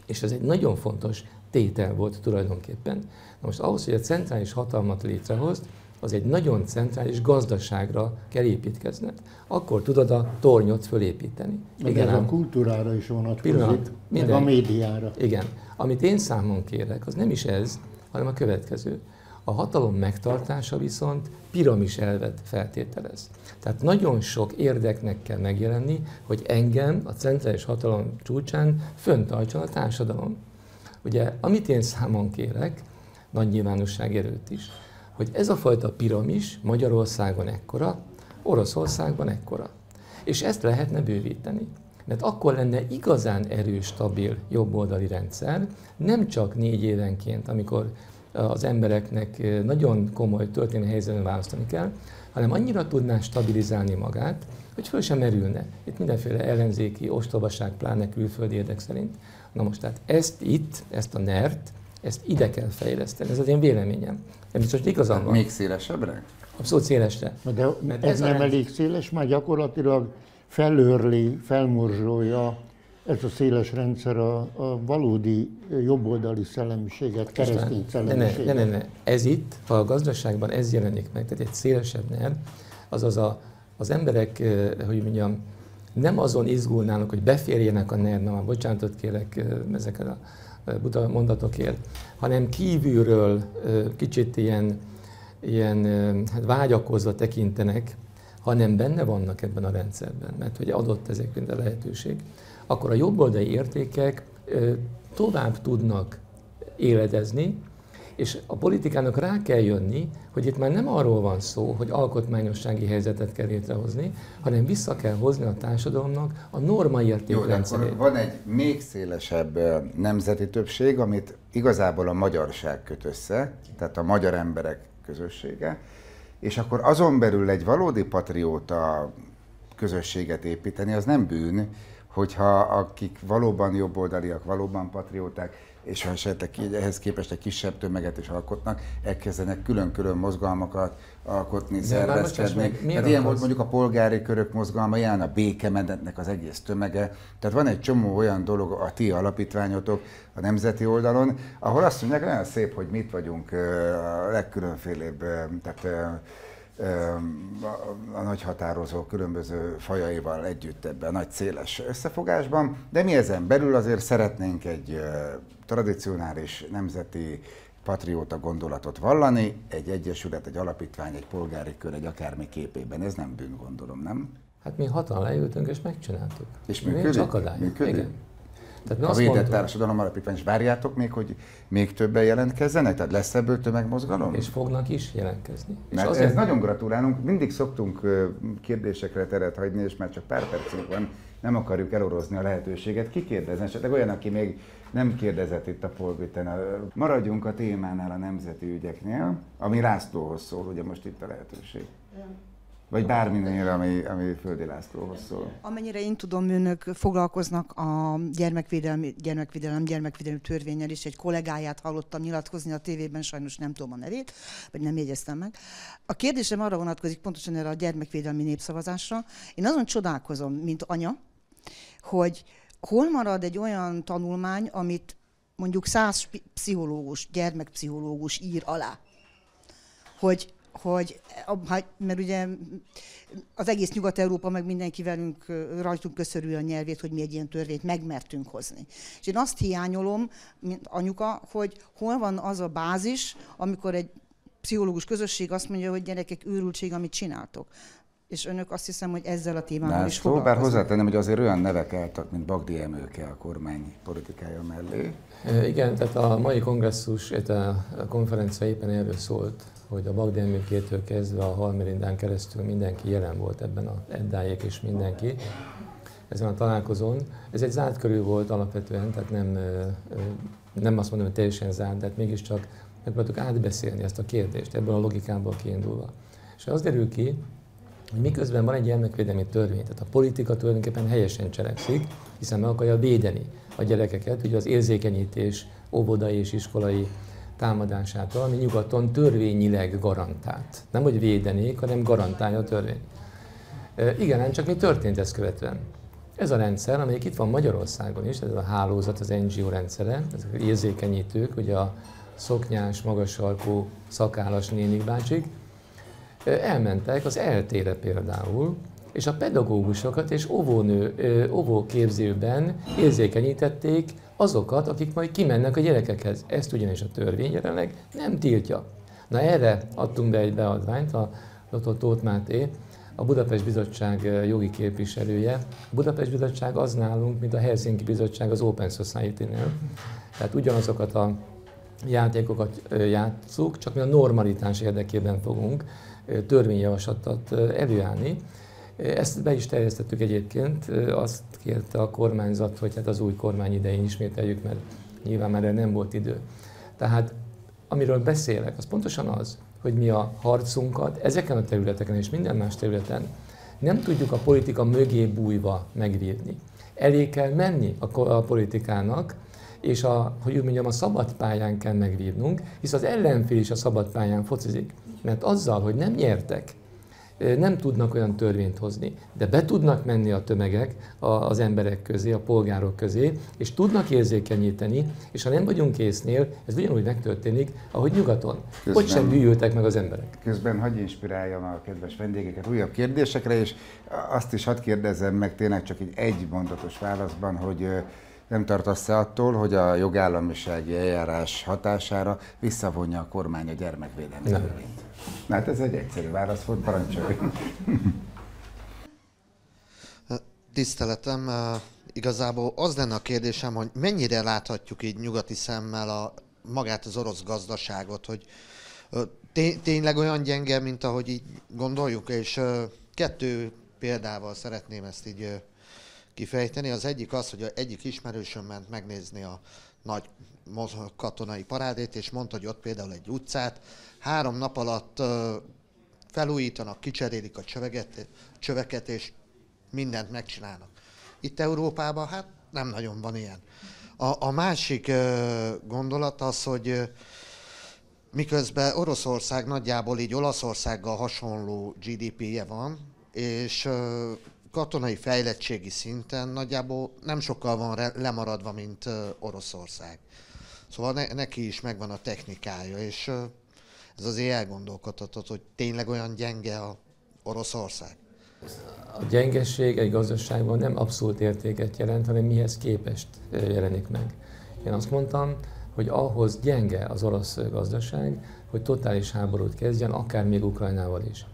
Speaker 2: És ez egy nagyon fontos tétel volt tulajdonképpen. Na most ahhoz, hogy a centrális hatalmat létrehozt, az egy nagyon centrális gazdaságra kell építkezned. Akkor tudod a tornyot fölépíteni.
Speaker 3: Meg Igen, ez a kultúrára is vonatkozik, pillanat, minden, meg a médiára.
Speaker 2: Igen. Amit én számon kérek, az nem is ez, hanem a következő. A hatalom megtartása viszont piramis elvet feltételez. Tehát nagyon sok érdeknek kell megjelenni, hogy engem a centrális hatalom csúcsán föntartson a társadalom. Ugye, amit én számon kérek, nagy nyilvánosság erőt is, hogy ez a fajta piramis Magyarországon ekkora, Oroszországban ekkora. És ezt lehetne bővíteni. Mert akkor lenne igazán erős, stabil jobboldali rendszer, nem csak négy évenként, amikor az embereknek nagyon komoly történelmi helyzetben választani kell, hanem annyira tudná stabilizálni magát, hogy föl sem merülne. Itt mindenféle ellenzéki ostobaság, pláne külföldi érdek szerint. Na most tehát ezt itt, ezt a NERT, ezt ide kell fejleszteni. Ez az én véleményem. Nem biztos, hogy igazam van.
Speaker 1: Még szélesebbre?
Speaker 2: Abszolút szélesre.
Speaker 3: De Mert ez, ez nem rend... elég széles, már gyakorlatilag felőrli, felmorzsolja ez a széles rendszer a, a valódi jobboldali szellemiséget, keresztény szellemiséget.
Speaker 2: Ne, ne, ne, ne, ez itt, ha a gazdaságban ez jelenik meg, tehát egy szélesebb NER, azaz a, az emberek, hogy mondjam, nem azon izgulnának, hogy beférjenek a ner már bocsánatot kérek ezeket a buta mondatokért, hanem kívülről kicsit ilyen, ilyen hát vágyakozva tekintenek, hanem benne vannak ebben a rendszerben, mert hogy adott ezek a lehetőség akkor a jobboldali értékek tovább tudnak éledezni, és a politikának rá kell jönni, hogy itt már nem arról van szó, hogy alkotmányossági helyzetet kell létrehozni, hanem vissza kell hozni a társadalomnak a norma értékrendszerét.
Speaker 1: van egy még szélesebb nemzeti többség, amit igazából a magyarság köt össze, tehát a magyar emberek közössége, és akkor azon belül egy valódi patrióta közösséget építeni, az nem bűn, hogyha akik valóban jobboldaliak, valóban patrióták, és ha esetleg ehhez képest egy kisebb tömeget is alkotnak, elkezdenek külön-külön mozgalmakat alkotni, szervezkedni. Tehát ilyen volt mondjuk a polgári körök mozgalma, ilyen a békemedetnek az egész tömege. Tehát van egy csomó olyan dolog a ti alapítványotok a nemzeti oldalon, ahol azt mondják, nagyon szép, hogy mit vagyunk a legkülönfélébb, tehát a nagy határozó különböző fajaival együtt ebben nagy széles összefogásban, de mi ezen belül azért szeretnénk egy tradicionális nemzeti patrióta gondolatot vallani, egy egyesület, egy alapítvány, egy polgári kör, egy akármi képében. Ez nem bűn, gondolom, nem?
Speaker 2: Hát mi hatan leültünk és megcsináltuk.
Speaker 1: És működik? Nincs
Speaker 2: akadály. Működik? Igen.
Speaker 1: Tehát a védett mondtuk, társadalom alapítvány, és várjátok még, hogy még többen jelentkezzenek? Tehát lesz ebből tömegmozgalom?
Speaker 2: És fognak is jelentkezni.
Speaker 1: Mert és azért... ez nagyon gratulálunk, mindig szoktunk kérdésekre teret hagyni, és már csak pár percünk van, nem akarjuk elorozni a lehetőséget. Ki kérdezne? Esetleg olyan, aki még nem kérdezett itt a polviten. Maradjunk a témánál, a nemzeti ügyeknél, ami Lászlóhoz szól, ugye most itt a lehetőség. Vagy bárminél, ami, ami Földi Lászlóhoz szól.
Speaker 4: Amennyire én tudom, önök foglalkoznak a gyermekvédelmi, gyermekvédelem, gyermekvédelmi törvényel is. Egy kollégáját hallottam nyilatkozni a tévében, sajnos nem tudom a nevét, vagy nem jegyeztem meg. A kérdésem arra vonatkozik pontosan erre a gyermekvédelmi népszavazásra. Én azon csodálkozom, mint anya, hogy hol marad egy olyan tanulmány, amit mondjuk száz pszichológus, gyermekpszichológus ír alá, hogy hogy, mert ugye az egész Nyugat-Európa, meg mindenki velünk rajtunk köszörül a nyelvét, hogy mi egy ilyen törvényt megmertünk hozni. És én azt hiányolom, mint anyuka, hogy hol van az a bázis, amikor egy pszichológus közösség azt mondja, hogy gyerekek, őrültség, amit csináltok és önök azt hiszem, hogy ezzel a témával is foglalkoznak.
Speaker 1: Bár hozzátennem, hogy azért olyan nevek álltak, mint Bagdi Emőke a kormány politikája mellé.
Speaker 2: Igen, tehát a mai kongresszus, a konferencia éppen erről szólt, hogy a Bagdi Emőkétől kezdve a Halmirindán keresztül mindenki jelen volt ebben a Eddájék és mindenki. ezen a találkozón. Ez egy zárt körül volt alapvetően, tehát nem, nem azt mondom, hogy teljesen zárt, de hát mégiscsak megpróbáltuk átbeszélni ezt a kérdést, ebből a logikából kiindulva. És az derül ki, hogy miközben van egy gyermekvédelmi törvény, tehát a politika tulajdonképpen helyesen cselekszik, hiszen meg akarja védeni a gyerekeket, ugye az érzékenyítés óvodai és iskolai támadásától, ami nyugaton törvényileg garantált. Nem, hogy védenék, hanem garantálja a törvény. Igen, csak mi történt ezt követően? Ez a rendszer, amelyik itt van Magyarországon is, ez a hálózat, az NGO rendszere, ezek érzékenyítők, ugye a szoknyás, magas sarkú, szakállas nénik bácsik, elmentek az eltére például, és a pedagógusokat és óvónő, óvóképzőben érzékenyítették azokat, akik majd kimennek a gyerekekhez. Ezt ugyanis a törvény jelenleg nem tiltja. Na erre adtunk be egy beadványt, a Dr. Tóth Máté, a Budapest Bizottság jogi képviselője. A Budapest Bizottság az nálunk, mint a Helsinki Bizottság az Open Society-nél. Tehát ugyanazokat a játékokat játszuk, csak mi a normalitás érdekében fogunk törvényjavaslatot előállni. Ezt be is terjesztettük egyébként, azt kérte a kormányzat, hogy hát az új kormány idején ismételjük, mert nyilván már nem volt idő. Tehát amiről beszélek, az pontosan az, hogy mi a harcunkat ezeken a területeken és minden más területen nem tudjuk a politika mögé bújva megvívni. Elé kell menni a, politikának, és a, hogy úgy mondjam, a szabad pályán kell megvívnunk, hisz az ellenfél is a szabad pályán focizik. Mert azzal, hogy nem nyertek, nem tudnak olyan törvényt hozni, de be tudnak menni a tömegek az emberek közé, a polgárok közé, és tudnak érzékenyíteni, és ha nem vagyunk késznél, ez ugyanúgy megtörténik, ahogy nyugaton. Közben, hogy sem bűjültek meg az emberek.
Speaker 1: Közben hagyj inspiráljam a kedves vendégeket újabb kérdésekre, és azt is hadd kérdezzem meg tényleg csak egy egy mondatos válaszban, hogy nem tartasz-e attól, hogy a jogállamisági eljárás hatására visszavonja a kormány a gyermekvédelmi törvényt? Hát ez egy egyszerű válasz volt, parancsolj.
Speaker 5: Tiszteletem, igazából az lenne a kérdésem, hogy mennyire láthatjuk így nyugati szemmel a, magát az orosz gazdaságot, hogy tényleg olyan gyenge, mint ahogy így gondoljuk, és kettő példával szeretném ezt így kifejteni. Az egyik az, hogy egyik ismerősöm ment megnézni a nagy katonai parádét, és mondta, hogy ott például egy utcát három nap alatt felújítanak, kicserélik a csöveket, csöveket, és mindent megcsinálnak. Itt Európában hát nem nagyon van ilyen. A, a másik gondolat az, hogy miközben Oroszország nagyjából így Olaszországgal hasonló GDP-je van, és katonai fejlettségi szinten nagyjából nem sokkal van lemaradva, mint Oroszország. Szóval ne, neki is megvan a technikája, és ez azért elgondolkodhatott, hogy tényleg olyan gyenge a Oroszország.
Speaker 2: A gyengesség egy gazdaságban nem abszolút értéket jelent, hanem mihez képest jelenik meg. Én azt mondtam, hogy ahhoz gyenge az orosz gazdaság, hogy totális háborút kezdjen, akár még Ukrajnával is.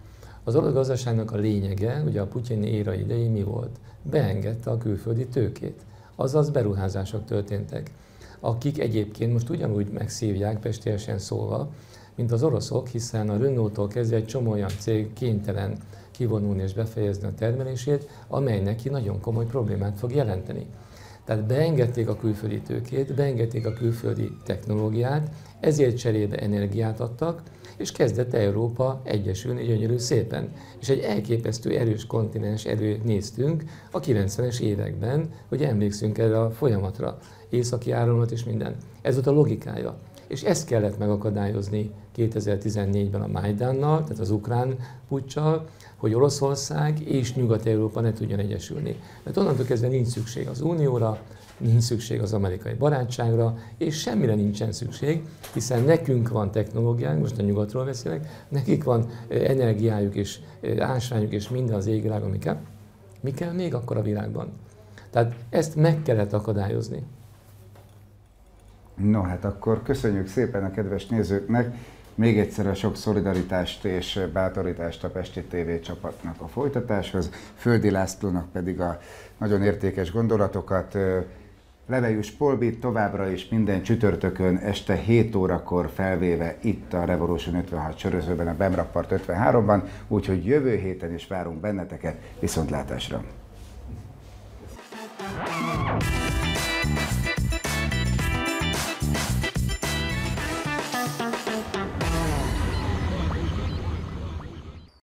Speaker 2: Az orosz gazdaságnak a lényege, ugye a putyini éra idején mi volt? Beengedte a külföldi tőkét. Azaz beruházások történtek, akik egyébként most ugyanúgy megszívják, pestélyesen szólva, mint az oroszok, hiszen a Renault-tól kezdve egy csomó olyan cég kénytelen kivonulni és befejezni a termelését, amely neki nagyon komoly problémát fog jelenteni. Tehát beengedték a külföldi tőkét, beengedték a külföldi technológiát, ezért cserébe energiát adtak, és kezdett Európa egyesülni gyönyörű szépen. És egy elképesztő erős kontinens erőt néztünk a 90-es években, hogy emlékszünk erre a folyamatra, északi áramlat és minden. Ez volt a logikája. És ezt kellett megakadályozni 2014-ben a Majdánnal, tehát az ukrán puccsal, hogy Oroszország és Nyugat-Európa ne tudjon egyesülni. Mert onnantól kezdve nincs szükség az Unióra, nincs szükség az amerikai barátságra, és semmire nincsen szükség, hiszen nekünk van technológiánk, most a nyugatról beszélek, nekik van energiájuk és ásványuk és minden az égvilágon, mi kell. Mi kell még akkor a világban? Tehát ezt meg kellett akadályozni.
Speaker 1: No, hát akkor köszönjük szépen a kedves nézőknek. Még egyszer a sok szolidaritást és bátorítást a Pesti TV csapatnak a folytatáshoz, Földi Lászlónak pedig a nagyon értékes gondolatokat. Levejus Polbit továbbra is minden csütörtökön este 7 órakor felvéve itt a Revolution 56 sörözőben, a Bemrakpart 53-ban, úgyhogy jövő héten is várunk benneteket viszontlátásra.
Speaker 6: Thank